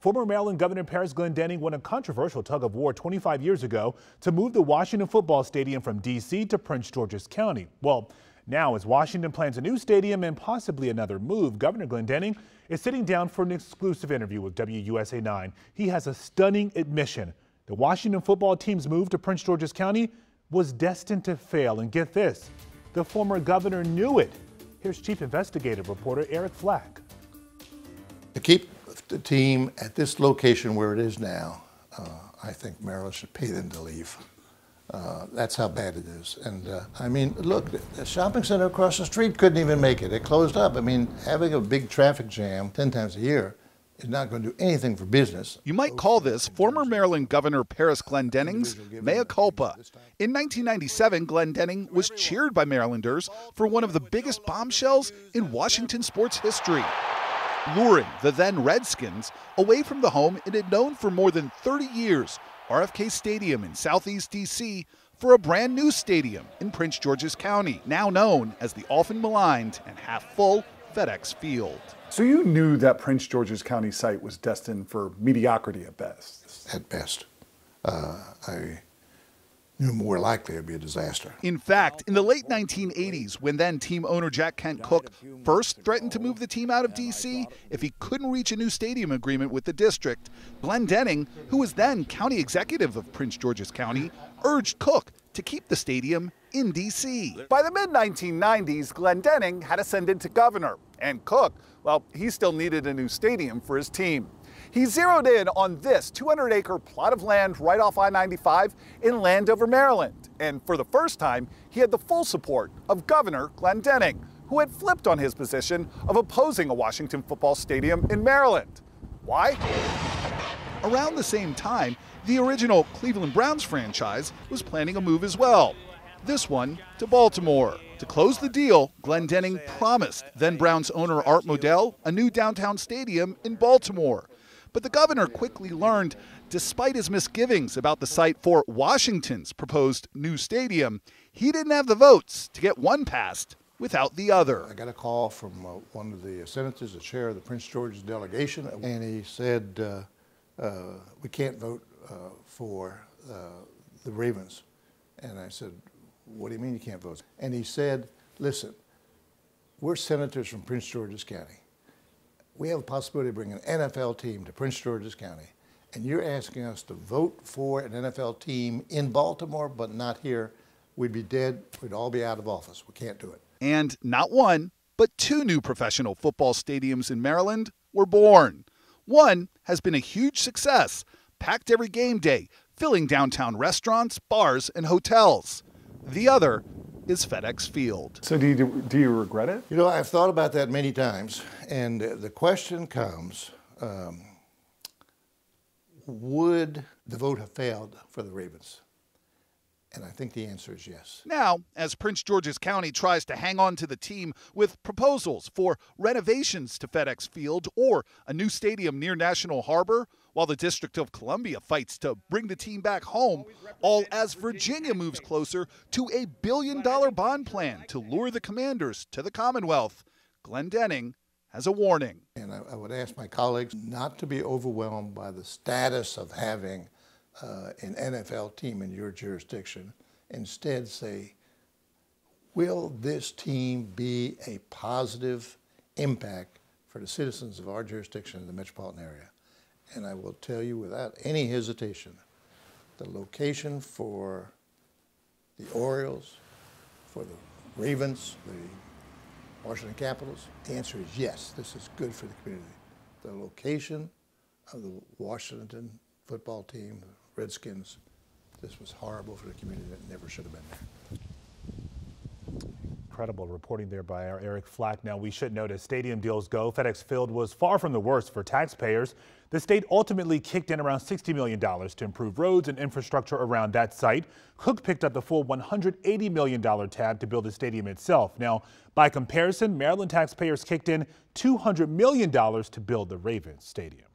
Former Maryland Governor Parris Glendening won a controversial tug of war 25 years ago to move the Washington football stadium from D.C. to Prince George's County. Well, now as Washington plans a new stadium and possibly another move, Governor Glendening is sitting down for an exclusive interview with WUSA 9. He has a stunning admission. The Washington football team's move to Prince George's County was destined to fail. And get this, the former governor knew it. Here's Chief Investigative Reporter Eric Flack. To keep the team at this location where it is now, uh, I think Maryland should pay them to leave. Uh, that's how bad it is. And uh, I mean, look, the shopping center across the street couldn't even make it. It closed up. I mean, having a big traffic jam 10 times a year is not going to do anything for business. You might call this former Maryland Governor Parris Glendening's mea culpa. In 1997, Glendening was cheered by Marylanders for one of the biggest bombshells in Washington sports history, luring the then Redskins away from the home it had known for more than 30 years, RFK Stadium in Southeast D.C., for a brand new stadium in Prince George's County, now known as the often maligned and half full FedEx Field. So you knew that Prince George's County site was destined for mediocrity at best? At best. Uh, I knew more likely it would be a disaster. In fact, in the late 1980s, when then team owner Jack Kent Cooke first threatened to move the team out of D.C. if he couldn't reach a new stadium agreement with the district, Glendening, who was then county executive of Prince George's County, urged Cooke to keep the stadium in D.C. By the mid 1990s, Glendening had ascended to governor, and Cooke, well, he still needed a new stadium for his team. He zeroed in on this 200 acre plot of land right off I 95 in Landover, Maryland. And for the first time, he had the full support of Governor Glendening, who had flipped on his position of opposing a Washington football stadium in Maryland. Why? Around the same time, the original Cleveland Browns franchise was planning a move as well. This one to Baltimore. To close the deal, Glendening promised then Browns owner Art Modell a new downtown stadium in Baltimore. But the governor quickly learned, despite his misgivings about the site for Washington's proposed new stadium, he didn't have the votes to get one passed without the other. I got a call from uh, one of the senators, the chair of the Prince George's delegation, and he said, uh, uh, we can't vote uh, for uh, the Ravens. And I said, what do you mean you can't vote? And he said, listen, we're senators from Prince George's County. We have a possibility of bringing an NFL team to Prince George's County, and you're asking us to vote for an NFL team in Baltimore, but not here. We'd be dead. We'd all be out of office. We can't do it. And not one, but two new professional football stadiums in Maryland were born. One has been a huge success, packed every game day, filling downtown restaurants, bars, and hotels. The other is FedEx Field. So do you, do you regret it? You know, I've thought about that many times, and the question comes, um, would the vote have failed for the Ravens? And I think the answer is yes. Now, as Prince George's County tries to hang on to the team with proposals for renovations to FedEx Field or a new stadium near National Harbor, while the District of Columbia fights to bring the team back home, all as Virginia moves closer to a billion dollar bond plan to lure the commanders to the Commonwealth, Glendening has a warning. And I, I would ask my colleagues not to be overwhelmed by the status of having uh, an NFL team in your jurisdiction. Instead, say, will this team be a positive impact for the citizens of our jurisdiction in the metropolitan area? And I will tell you without any hesitation, the location for the Orioles, for the Ravens, the Washington Capitals, the answer is yes, this is good for the community. The location of the Washington football team, Redskins, this was horrible for the community that never should have been there. Incredible reporting there by our Eric Flack. Now, we should note as stadium deals go, FedEx Field was far from the worst for taxpayers. The state ultimately kicked in around $60 million to improve roads and infrastructure around that site. Cooke picked up the full $180 million tab to build the stadium itself. Now, by comparison, Maryland taxpayers kicked in $200 million to build the Ravens Stadium.